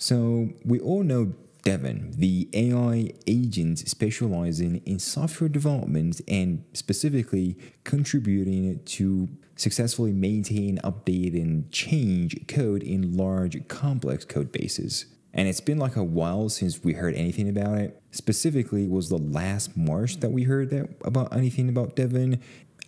So we all know Devin, the AI agent specializing in software development and specifically contributing to successfully maintain, update, and change code in large, complex code bases. And it's been like a while since we heard anything about it. Specifically, was the last March that we heard that about anything about Devin.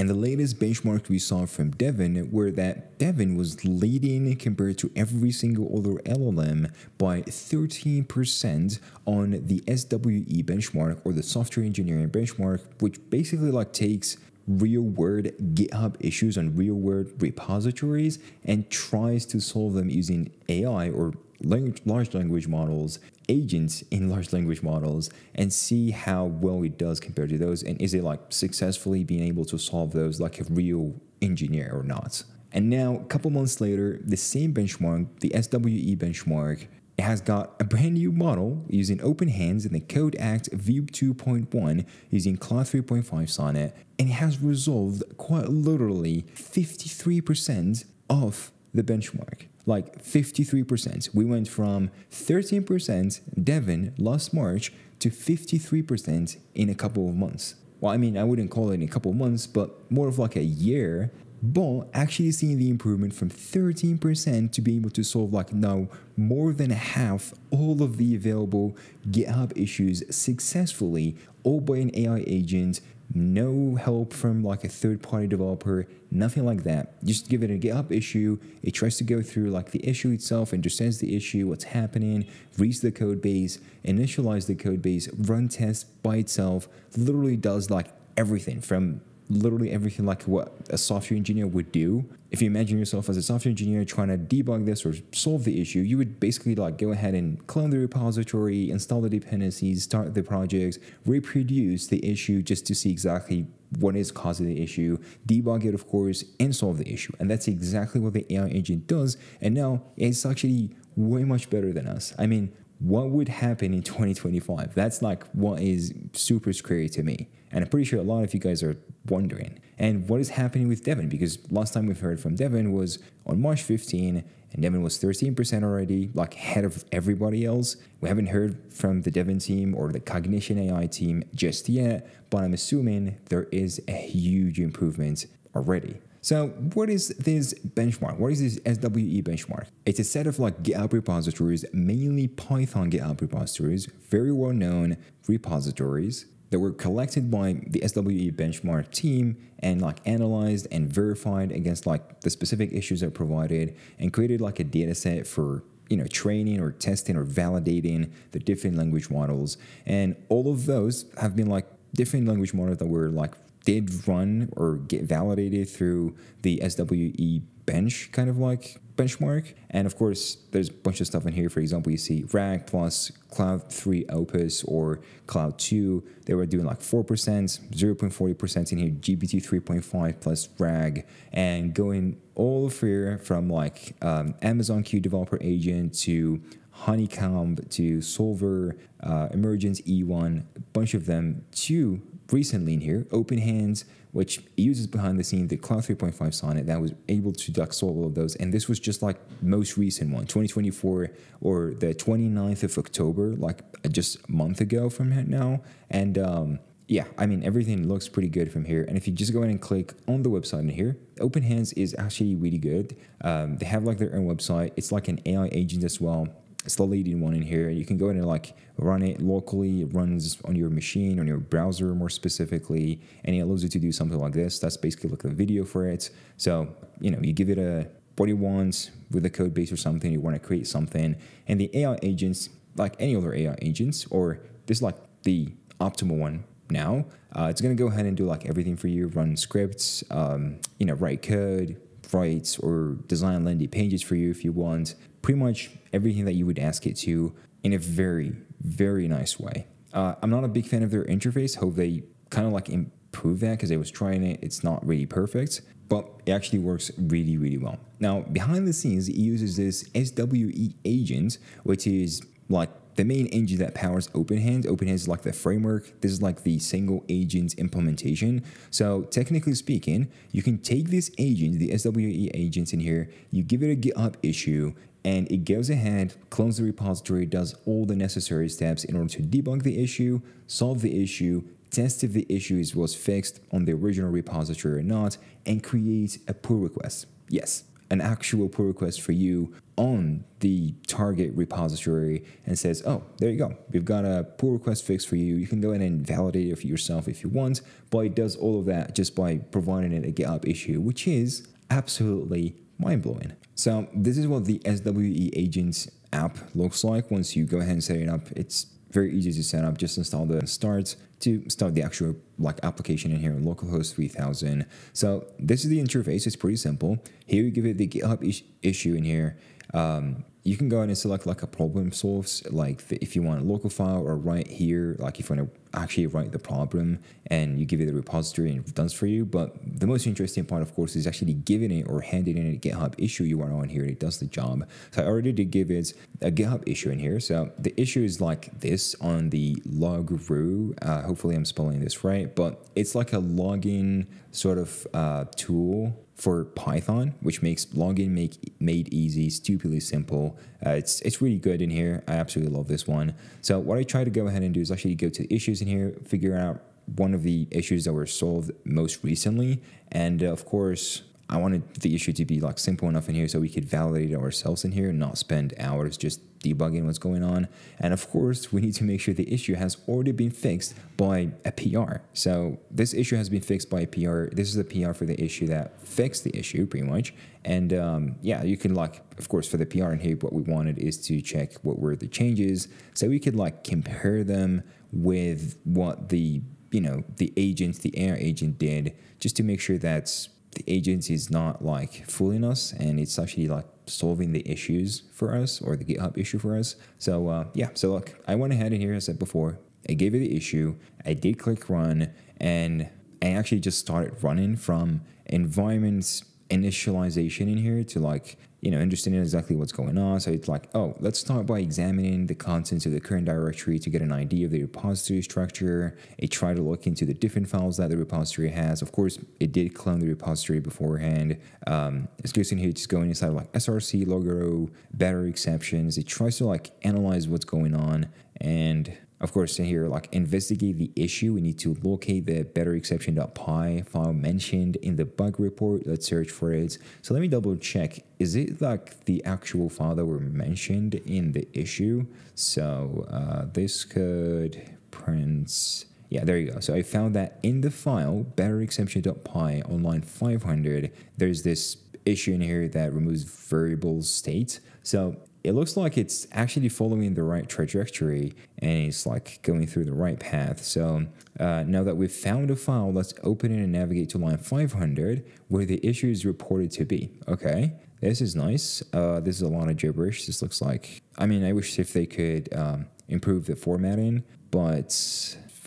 And the latest benchmark we saw from Devin were that Devin was leading compared to every single other LLM by 13% on the SWE benchmark or the software engineering benchmark, which basically like takes real world GitHub issues on real world repositories and tries to solve them using AI or large language models, agents in large language models, and see how well it does compared to those. And is it like successfully being able to solve those like a real engineer or not? And now, a couple months later, the same benchmark, the SWE benchmark, has got a brand new model using OpenHands and the Code Act View 2.1 using Claude 3.5 Sonnet, and it has resolved quite literally 53% of the benchmark like 53%. We went from 13% Devin last March to 53% in a couple of months. Well, I mean, I wouldn't call it a couple of months, but more of like a year. But actually seeing the improvement from 13% to be able to solve like now more than half all of the available GitHub issues successfully, all by an AI agent no help from like a third party developer, nothing like that. Just give it a GitHub issue. It tries to go through like the issue itself, understands the issue, what's happening, reads the code base, initialize the code base, run tests by itself, literally does like everything from literally everything like what a software engineer would do. If you imagine yourself as a software engineer trying to debug this or solve the issue, you would basically like go ahead and clone the repository, install the dependencies, start the projects, reproduce the issue just to see exactly what is causing the issue, debug it, of course, and solve the issue. And that's exactly what the AI agent does. And now it's actually way much better than us. I mean, what would happen in 2025? That's like what is super scary to me. And I'm pretty sure a lot of you guys are wondering. And what is happening with Devin? Because last time we've heard from Devin was on March 15, and Devin was 13% already, like ahead of everybody else. We haven't heard from the Devin team or the Cognition AI team just yet, but I'm assuming there is a huge improvement already. So what is this benchmark? What is this SWE benchmark? It's a set of like GitHub repositories, mainly Python GitHub repositories, very well known repositories that were collected by the SWE benchmark team and like analyzed and verified against like the specific issues that provided and created like a data set for you know training or testing or validating the different language models. And all of those have been like different language models that were like did run or get validated through the SWE bench kind of like benchmark. And of course, there's a bunch of stuff in here. For example, you see RAG plus Claude 3 Opus or Claude 2. They were doing like 4%, 0.40% in here, GPT 3.5 plus RAG, and going all through from like um, Amazon Q Developer Agent to Honeycomb to Solver, uh, Emergence E1, a bunch of them to recently in here, OpenHands, which uses behind the scene the Claude 3.5 Sonnet that was able to duck solve all of those. And this was just like most recent one, 2024 or the 29th of October, like just a month ago from now. And um, yeah, I mean, everything looks pretty good from here. And if you just go in and click on the website in here, OpenHands is actually really good. Um, they have like their own website. It's like an AI agent as well it's the leading one in here. You can go in and like run it locally. It runs on your machine, on your browser more specifically, and it allows you to do something like this. That's basically like a video for it. So, you know, you give it a what you want with a code base or something, you want to create something. And the AI agents, like any other AI agents, or this is like the optimal one now, uh, it's going to go ahead and do like everything for you, run scripts, um, you know, write code, write or design landing pages for you if you want, pretty much everything that you would ask it to in a very, very nice way. Uh, I'm not a big fan of their interface. Hope they kind of like improve that because I was trying it. It's not really perfect, but it actually works really, really well. Now, behind the scenes, it uses this SWE agent, which is like the main engine that powers OpenHand, OpenHand is like the framework. This is like the single agent implementation. So technically speaking, you can take this agent, the SWE agents in here, you give it a GitHub issue, and it goes ahead, clones the repository, does all the necessary steps in order to debug the issue, solve the issue, test if the issue was fixed on the original repository or not, and create a pull request. Yes, an actual pull request for you on the target repository and says, oh, there you go. We've got a pull request fix for you. You can go in and validate it for yourself if you want, but it does all of that just by providing it a GitHub issue, which is absolutely mind blowing. So this is what the SWE Agents app looks like once you go ahead and set it up. It's very easy to set up. Just install the start to start the actual like application in here localhost 3000. So this is the interface. It's pretty simple. Here you give it the GitHub is issue in here. Um, you can go in and select like a problem source, like the, if you want a local file or right here, like if you want to actually write the problem and you give it the repository and it does for you. But the most interesting part, of course, is actually giving it or handing in a GitHub issue you want on here and it does the job. So I already did give it a GitHub issue in here. So the issue is like this on the Loguru. Uh, hopefully I'm spelling this right, but it's like a login sort of uh, tool for Python, which makes logging make made easy, stupidly simple. Uh, it's it's really good in here. I absolutely love this one. So what I try to go ahead and do is actually go to the issues in here, figure out one of the issues that were solved most recently, and uh, of course I wanted the issue to be like simple enough in here so we could validate ourselves in here and not spend hours just debugging what's going on. And of course, we need to make sure the issue has already been fixed by a PR. So this issue has been fixed by a PR. This is a PR for the issue that fixed the issue pretty much. And um, yeah, you can like, of course, for the PR in here, what we wanted is to check what were the changes. So we could like compare them with what the, you know, the agent, the air agent did just to make sure that the agency is not like fooling us and it's actually like solving the issues for us or the GitHub issue for us. So uh, yeah, so look, I went ahead in here, I said before, I gave it the issue, I did click run, and I actually just started running from environments initialization in here to like you know, understanding exactly what's going on. So it's like, oh, let's start by examining the contents of the current directory to get an idea of the repository structure. It tried to look into the different files that the repository has. Of course, it did clone the repository beforehand. Um, it's goes in here, just going inside like SRC, logo, battery exceptions. It tries to like analyze what's going on and of course, in here, like investigate the issue, we need to locate the better exception.py file mentioned in the bug report. Let's search for it. So let me double check. Is it like the actual file that were mentioned in the issue? So uh, this could print. Yeah, there you go. So I found that in the file, betterexception.py on line 500, there's this issue in here that removes variable state. So it looks like it's actually following the right trajectory and it's like going through the right path. So uh, now that we've found a file, let's open it and navigate to line 500 where the issue is reported to be. Okay, this is nice. Uh, this is a lot of gibberish. This looks like, I mean, I wish if they could um, improve the formatting, but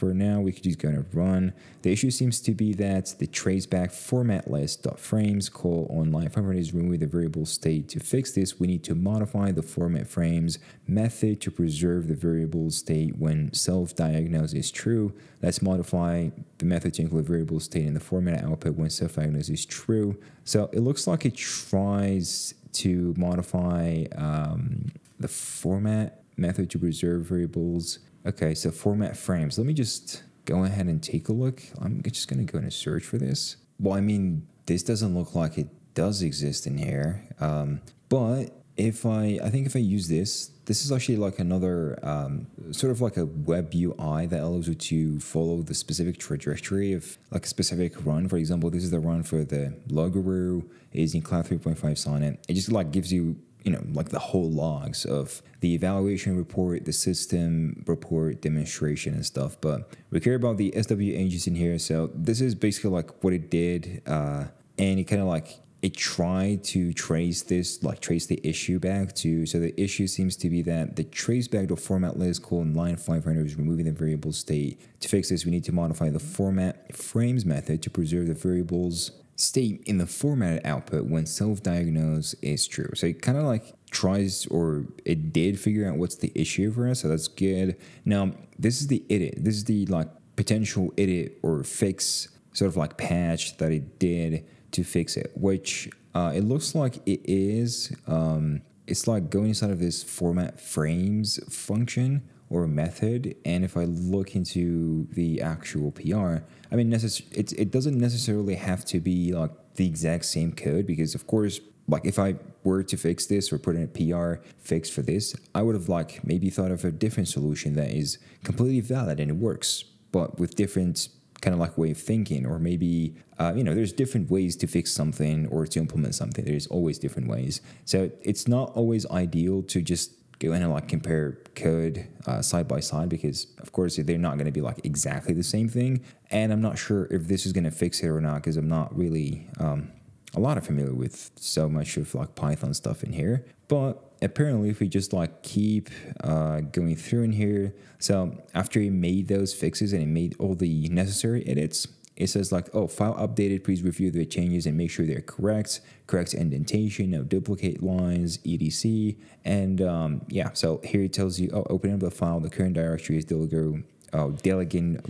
for now, we could just go to run. The issue seems to be that the traceback format list frames call on line 500 is removing the variable state. To fix this, we need to modify the format frames method to preserve the variable state when self-diagnose is true. Let's modify the method to include variable state in the format output when self-diagnose is true. So it looks like it tries to modify um, the format method to preserve variables Okay, so format frames. Let me just go ahead and take a look. I'm just going to go and search for this. Well, I mean, this doesn't look like it does exist in here. Um, but if I, I think if I use this, this is actually like another um, sort of like a web UI that allows you to follow the specific trajectory of like a specific run. For example, this is the run for the Loguru is in Claude 3.5 Sonnet. It just like gives you you know, like the whole logs of the evaluation report, the system report, demonstration, and stuff. But we care about the SW agents in here. So this is basically like what it did. Uh, and it kind of like, it tried to trace this, like trace the issue back to. So the issue seems to be that the trace back to format list colon line 500 is removing the variable state. To fix this, we need to modify the format frames method to preserve the variables state in the formatted output when self-diagnose is true. So it kind of like tries or it did figure out what's the issue for us, so that's good. Now, this is the edit. This is the like potential edit or fix sort of like patch that it did to fix it, which uh, it looks like it is. Um, it's like going inside of this format frames function or method. And if I look into the actual PR, I mean, necess- it, doesn't necessarily have to be like the exact same code because, of course, like if I were to fix this or put in a PR fix for this, I would have like maybe thought of a different solution that is completely valid and it works, but with different kind of like way of thinking or maybe uh, you know there's different ways to fix something or to implement something there's always different ways so it's not always ideal to just go in and like compare code uh, side by side because of course they're not going to be like exactly the same thing. And i'm not sure if this is going to fix it or not because i'm not really um, a lot of familiar with so much of like python stuff in here. But apparently if we just like keep uh, going through in here so after he made those fixes and he made all the necessary edits it says like oh file updated please review the changes and make sure they're correct correct indentation no duplicate lines etc and um, yeah so here it tells you oh open up the file the current directory is deligo uh, Delegin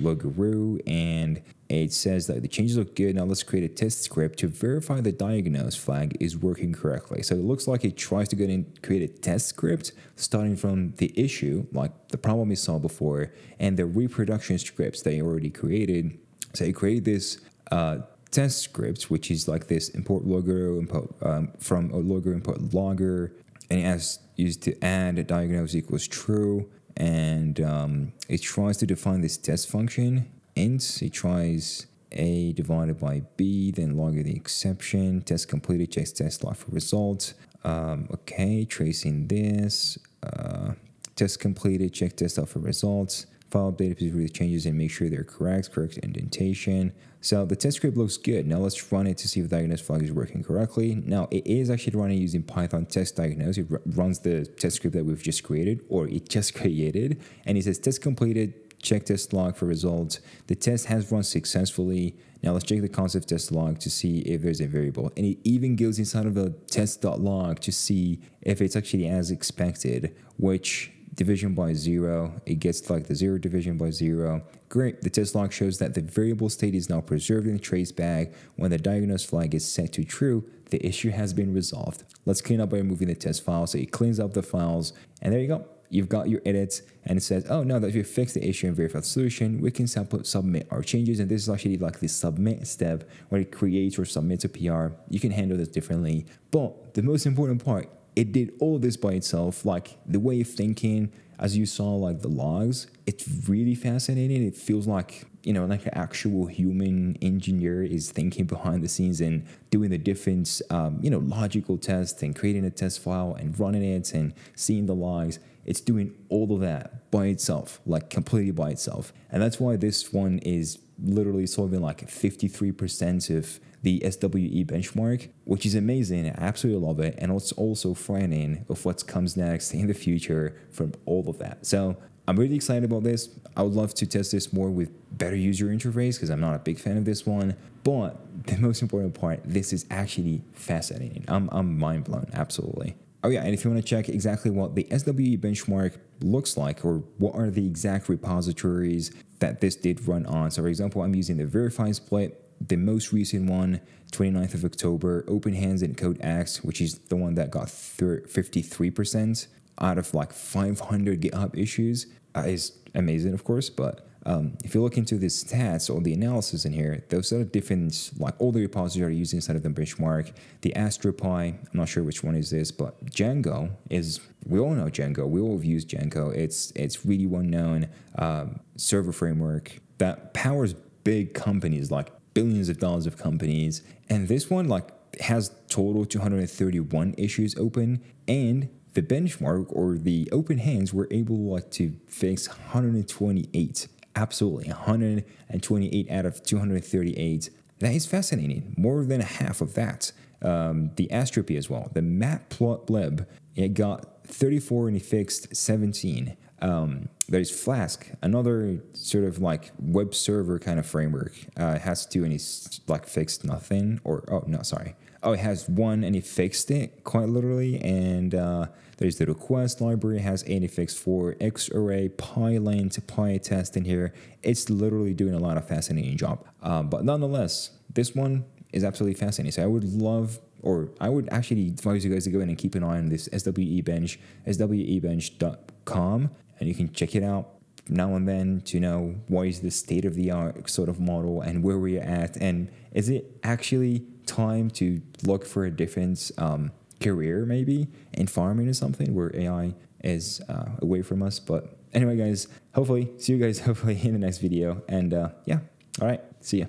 and it says that the changes look good. Now let's create a test script to verify the diagnose flag is working correctly. So it looks like it tries to go and create a test script starting from the issue, like the problem we saw before, and the reproduction scripts they already created. So it created this uh, test script, which is like this import logger import um, from a logger import logger, and it has used to add diagnose equals true and um, it tries to define this test function. Int it tries a divided by b then logger the exception test completed checks test log for results. Um, okay tracing this uh, test completed check test log for results file updated please read the changes and make sure they're correct correct indentation so the test script looks good. Now let's run it to see if the diagnose flag is working correctly. Now it is actually running using Python test diagnose. It runs the test script that we've just created or it just created. And it says test completed, check test log for results. The test has run successfully. Now let's check the concept test log to see if there's a variable. And it even goes inside of the test.log to see if it's actually as expected, which division by zero. It gets like the zero division by zero. Great, the test log shows that the variable state is now preserved in the traceback. When the diagnose flag is set to true, the issue has been resolved. Let's clean up by removing the test file. So it cleans up the files, and there you go. You've got your edits, and it says, oh, now that we've fixed the issue and verified the solution, we can submit our changes. And this is actually like the submit step where it creates or submits a PR. You can handle this differently. But the most important part it did all this by itself like the way of thinking as you saw like the logs it's really fascinating. It feels like you know like an actual human engineer is thinking behind the scenes and doing the different um, you know logical tests and creating a test file and running it and seeing the logs. It's doing all of that by itself like completely by itself. And that's why this one is literally solving like 53% of the SWE benchmark, which is amazing. I absolutely love it. And it's also frightening of what comes next in the future from all of that. So I'm really excited about this. I would love to test this more with better user interface because I'm not a big fan of this one. But the most important part, this is actually fascinating. I'm, I'm mind blown, absolutely. Oh yeah, and if you want to check exactly what the SWE benchmark looks like or what are the exact repositories that this did run on. So for example, I'm using the Verify split the most recent one, 29th of October, OpenHands and Code X, which is the one that got 53% out of like 500 GitHub issues, uh, is amazing, of course. But um, if you look into the stats or the analysis in here, those are different, like all the repositories are using inside of the benchmark. The AstroPy, I'm not sure which one is this, but Django is, we all know Django. We all have used Django. It's, it's really well known um, server framework that powers big companies like billions of dollars of companies. And this one like has total 231 issues open. And the benchmark or the open hands were able like to fix 128 absolutely 128 out of 238 that is fascinating. More than half of that um, the astropy as well. The matplotlib it got 34 and it fixed 17 Um, there's Flask, another sort of like web server kind of framework. Uh, it has two and it's like fixed nothing, or oh no, sorry. Oh, it has one and it fixed it quite literally. And uh, there's the request library, has has fixed for Xarray, PyLint, PyTest in here. It's literally doing a lot of fascinating job. Um, but nonetheless, this one is absolutely fascinating. So I would love or I would actually advise you guys to go in and keep an eye on this SWE bench, swebench.com, and you can check it out now and then to know what is the state of the art sort of model and where we're at, and is it actually time to look for a different um, career maybe in farming or something where AI is uh, away from us. But anyway, guys, hopefully see you guys hopefully in the next video, and uh, yeah, all right, see ya.